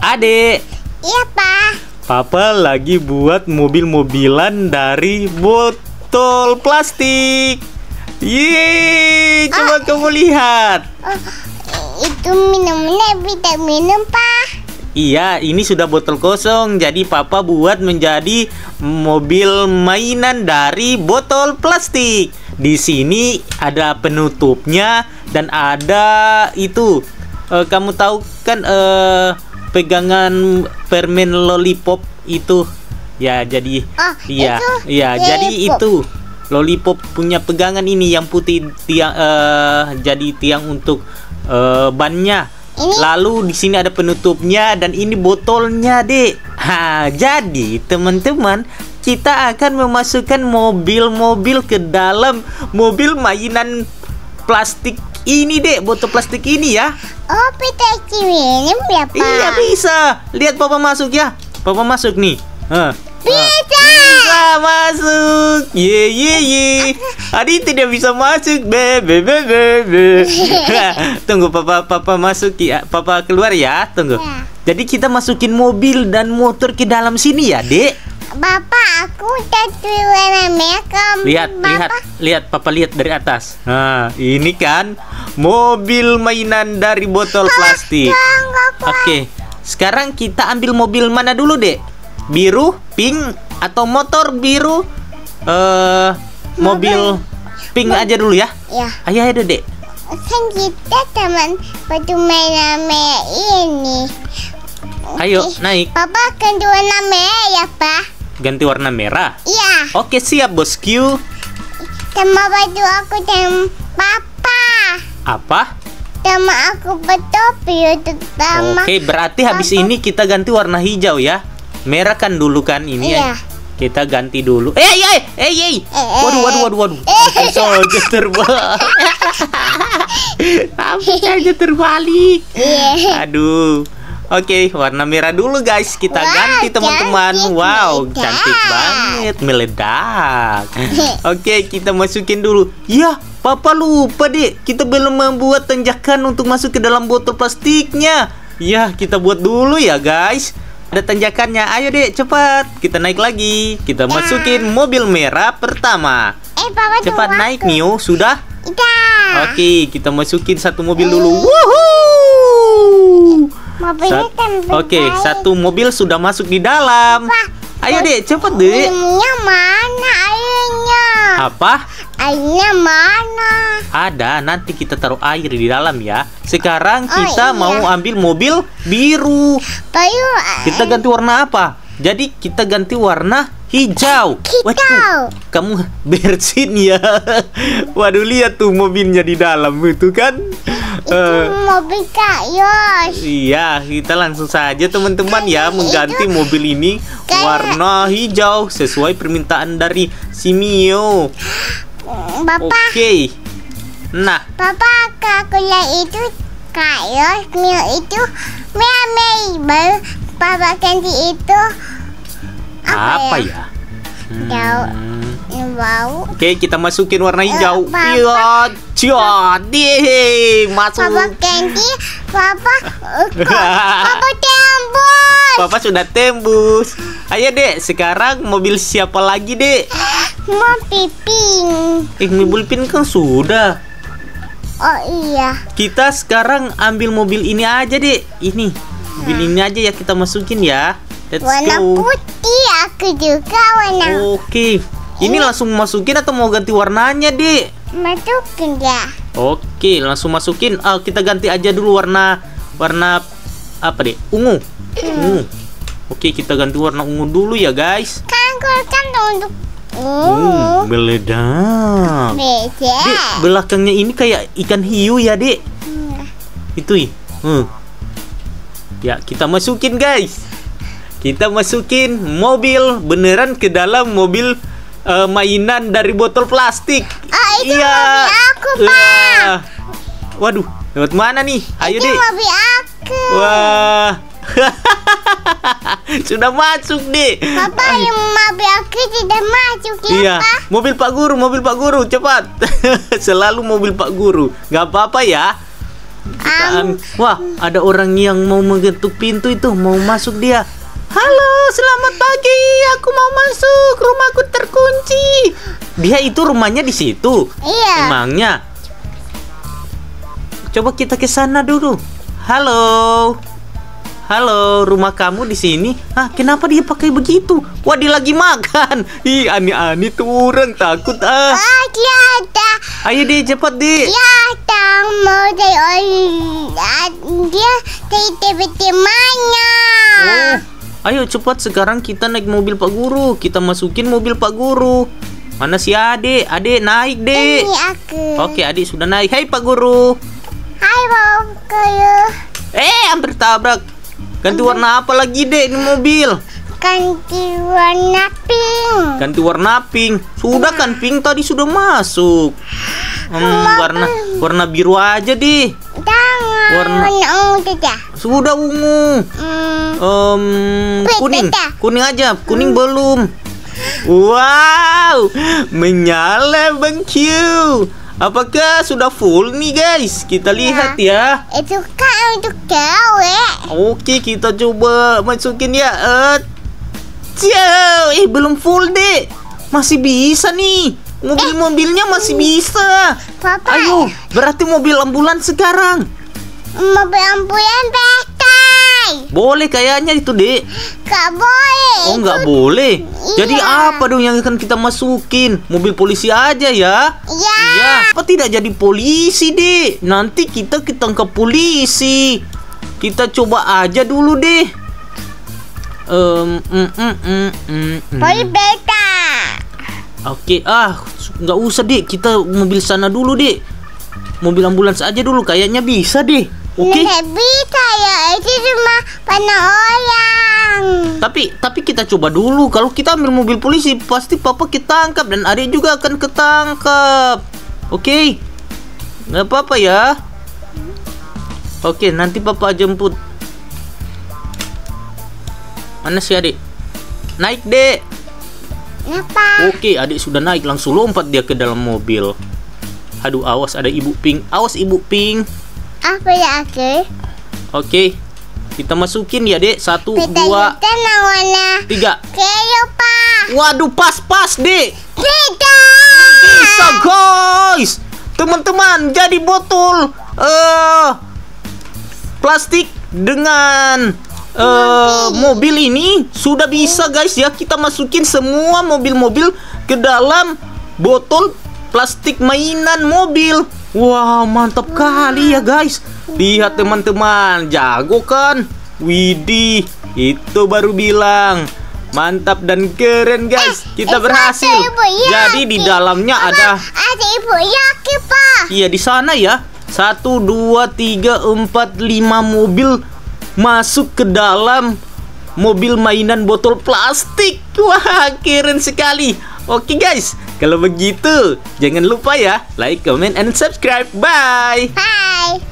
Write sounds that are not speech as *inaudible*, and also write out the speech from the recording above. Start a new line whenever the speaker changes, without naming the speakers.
Adek,
Iya, Pak.
Papa lagi buat mobil-mobilan dari botol plastik. Yeay, coba kamu lihat.
Oh, itu minumnya bisa minum, Pak.
Iya, ini sudah botol kosong. Jadi papa buat menjadi mobil mainan dari botol plastik. Di sini ada penutupnya dan ada itu. Eh, kamu tahu kan eh, pegangan permen lollipop itu? Ya, jadi
Oh,
iya,
itu
iya. Jadi itu lollipop punya pegangan ini yang putih tiang eh, jadi tiang untuk eh, bannya.
Ini-
Lalu di sini ada penutupnya dan ini botolnya, Dek. Ha, jadi teman-teman, kita akan memasukkan mobil-mobil ke dalam mobil mainan plastik ini, Dek. Botol plastik ini ya.
Oh, minum ya, Pak?
Iya, bisa. Lihat Papa masuk ya. Papa masuk nih. Ha.
Bisa.
Bisa masuk. Ye ye ye. Adi tidak bisa masuk. Be be be be. be. *laughs* Tunggu papa papa masuk ya. Papa keluar ya. Tunggu.
Ya.
Jadi kita masukin mobil dan motor ke dalam sini ya, Dek.
Bapak, aku tadi warna merah.
Lihat,
Bapak.
lihat, lihat papa lihat dari atas. Nah, ini kan mobil mainan dari botol plastik. Oke, sekarang kita ambil mobil mana dulu, Dek? Biru, pink, atau motor biru? Eh, mobil pink aja dulu ya.
Ya,
Ayo, ayo, Dek.
kan kita teman batu merah merah ini.
Ayo, naik.
Papa akan warna merah ya, Pak?
Ganti warna merah.
Iya,
Oke, siap, Bosku.
sama baju aku dan Papa.
Apa?
Sama aku bertopi untuk sama.
Oke, berarti habis
Papa.
ini kita ganti warna hijau ya. Merah kan dulu kan ini ya.
Iya.
Kita ganti dulu. Eh, eh, eh, eh, eh. Waduh, waduh, waduh, waduh.
Eh.
Hampir *laughs* saja terbalik. Hampir saja terbalik. Aduh. Oke, warna merah dulu guys. Kita
Wah,
ganti teman-teman. Wow,
meledak.
cantik banget, meledak. *laughs* Oke, kita masukin dulu. Ya, Papa lupa deh. Kita belum membuat tanjakan untuk masuk ke dalam botol plastiknya. Ya, kita buat dulu ya guys. Ada tanjakannya. Ayo deh, cepat. Kita naik lagi. Kita
Ya.
masukin mobil merah pertama.
Eh, Papa
Cepat naik. Mio. Sudah? Oke, kita masukin satu mobil dulu.
Eh. Mobilnya
Sat-
kan
Oke,
berbaik.
satu mobil sudah masuk di dalam.
Pak,
Ayo deh, cepet deh.
Airnya mana airnya?
Apa?
Airnya mana?
Ada, nanti kita taruh air di dalam ya. Sekarang
Oh,
kita
iya.
mau ambil mobil biru.
Bayu.
Kita ganti warna apa? Jadi kita ganti warna hijau.
Hijau.
Waduh, kamu *laughs* bersin ya. Waduh, lihat tuh mobilnya di dalam itu kan.
Itu
Eh,
mobil Kak Yos.
Iya, kita langsung saja teman-teman ya
Itu-
mengganti mobil ini
Kayak-
warna hijau sesuai permintaan dari si Mio.
Bapak,
Oke. Nah,
Bapak kakulah itu Kak Yos, Mio itu Mei Baru Bapak ganti itu
apa,
apa,
ya?
Hijau.
Hmm.
Bau.
Oke, kita masukin warna hijau.
Papa.
Iya, jadi masuk.
Bapak ganti, Bapak, eh, Bapak *laughs* tembus.
Papa sudah tembus. Ayo, Dek. Sekarang mobil siapa lagi, Dek?
Mau piping.
Eh, mobil pin kan sudah.
Oh iya.
Kita sekarang ambil mobil ini aja, Dek. Ini. Mobil ini aja ya kita masukin ya. Let's
Warna
go.
putih aku juga warna
Oke. Ini langsung masukin atau mau ganti warnanya, Dek?
Masukin ya.
Oke, langsung masukin. Ah, kita ganti aja dulu warna warna apa, Dek? Ungu. Ungu. Oke, kita ganti warna ungu dulu ya, guys.
Kan kan untuk
Hmm,
Oh,
meledak. Dek, belakangnya ini kayak ikan hiu ya, Dek.
Hmm.
Itu ih. Hmm. Ya, kita masukin, guys. Kita masukin mobil beneran ke dalam mobil eh, mainan dari botol plastik.
Ah, itu
Iya.
mobil aku, Pak.
Wah. Waduh, lewat mana nih? Ayo,
Itu
Dek.
mobil aku.
Wah. *laughs* Sudah masuk, Dek.
Papa yang mobil aku tidak masuk ya,
Iya,
Pak.
mobil Pak Guru, mobil Pak Guru, cepat. *laughs* Selalu mobil Pak Guru. Gak apa-apa ya.
Am-
Wah, ada orang yang mau mengetuk pintu itu, mau masuk dia. Halo, selamat pagi. Aku mau masuk. Rumahku terkunci. Dia itu rumahnya di situ.
Iya.
Emangnya? Coba kita ke sana dulu. Halo. Halo, rumah kamu di sini? Ah, kenapa dia pakai begitu? Wah, dia lagi makan. Ih, aneh-aneh tuh orang takut ah.
Ah, dia ada.
Ayo deh, cepat deh.
Dia ada mau ah, Dia dari TBT mana?
Oh, ayo cepat sekarang kita naik mobil Pak Guru. Kita masukin mobil Pak Guru. Mana si Ade? Ade naik, Dek.
Ini aku.
Oke, Adik sudah naik. Hai Pak Guru.
Hai, Bang Kaya.
Eh, hampir tabrak. Ganti warna apa lagi, Dek, ini mobil?
Ganti warna pink.
Ganti warna pink. Sudah kan pink tadi sudah masuk. Hmm, warna warna biru aja deh. Warna-
ungu saja.
Sudah ungu.
Hmm.
Em,
Wait,
kuning.
beda.
Kuning aja. Kuning belum. Wow, menyala Bang Q. Apakah sudah full nih guys? Kita lihat ya.
Itu kan untuk cewek.
Oke, kita coba masukin ya. Eh, ciao. Eh, belum full deh. Masih bisa nih. Mobil-mobilnya masih bisa.
Papa.
Ayo, berarti mobil ambulans sekarang.
Mobil ambulan petai.
Boleh kayaknya itu, Dek.
Gak boleh.
Oh,
Itu-
nggak boleh. Jadi
Iya.
apa dong yang akan kita masukin? Mobil polisi aja ya.
Iya.
Iya, apa tidak jadi polisi, Dek? Nanti kita ketangkap polisi. Kita coba aja dulu deh. Em, mm, mm, mm, mm, mm.
Boleh beta.
Oke, ah, nggak usah deh. Kita mobil sana dulu deh. Mobil ambulans aja dulu, kayaknya bisa deh. Oke.
Nggak bisa ya. Itu cuma panah orang.
Tapi tapi kita coba dulu. Kalau kita ambil mobil polisi, pasti papa ketangkap dan adik juga akan ketangkap. Oke. Nggak apa-apa ya. Oke, nanti papa jemput. Mana si adik? Naik, Dek.
Kenapa?
Oke, adik sudah naik langsung lompat dia ke dalam mobil. Aduh, awas ada ibu pink. Awas ibu pink.
Apa ya aku?
Oke. Kita masukin ya, Dek. Satu,
Beta
dua, tiga.
kayu pak.
Waduh, pas-pas, Dek.
Beda.
Bisa guys Teman-teman jadi botol eh Plastik dengan eh mobil ini Sudah bisa guys ya Kita masukin semua mobil-mobil Ke dalam botol plastik mainan mobil Wow mantap kali ya guys Lihat teman-teman Jago kan Widih Itu baru bilang Mantap dan keren guys Kita
eh,
berhasil. Jadi di dalamnya ada
Ada ibu yaki pak.
Iya di sana ya. Satu, dua, tiga, empat, lima mobil masuk ke dalam mobil mainan botol plastik. Wah, keren sekali. Oke guys, kalau begitu jangan lupa ya like, comment, and subscribe. Bye.
Hai.